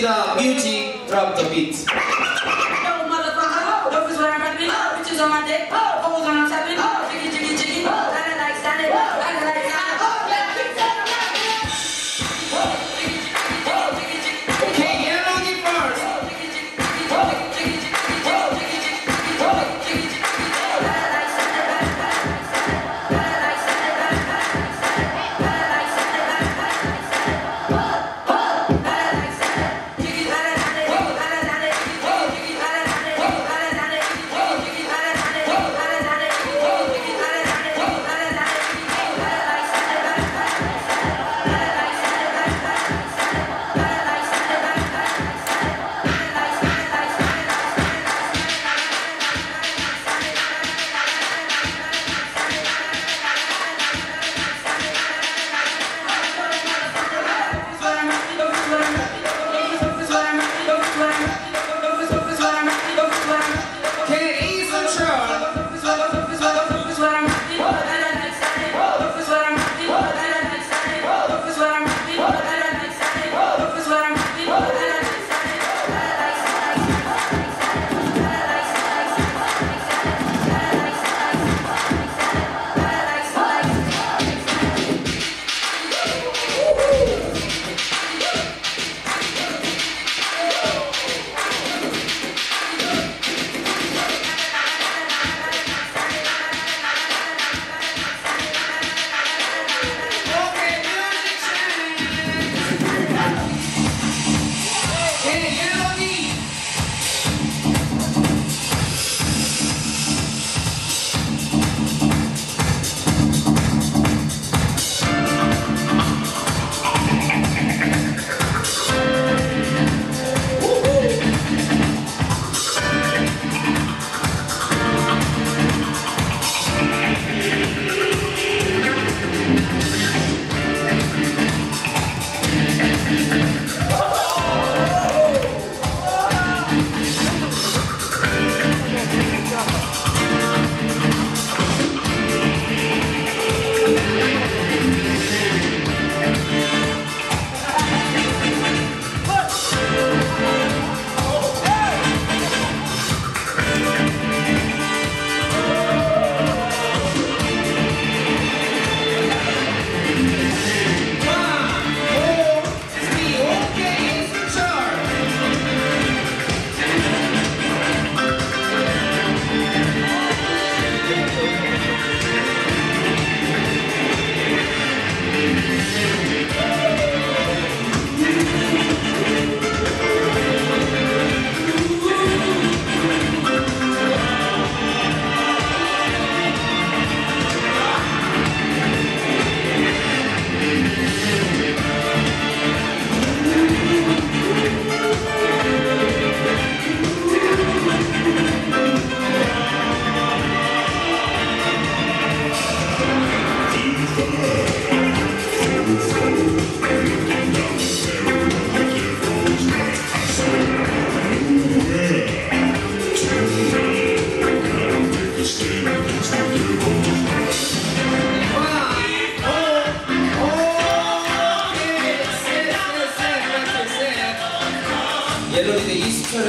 beauty, drop the beat. Yo, motherfucker? Bitches on my dick, hoes on tapping. sure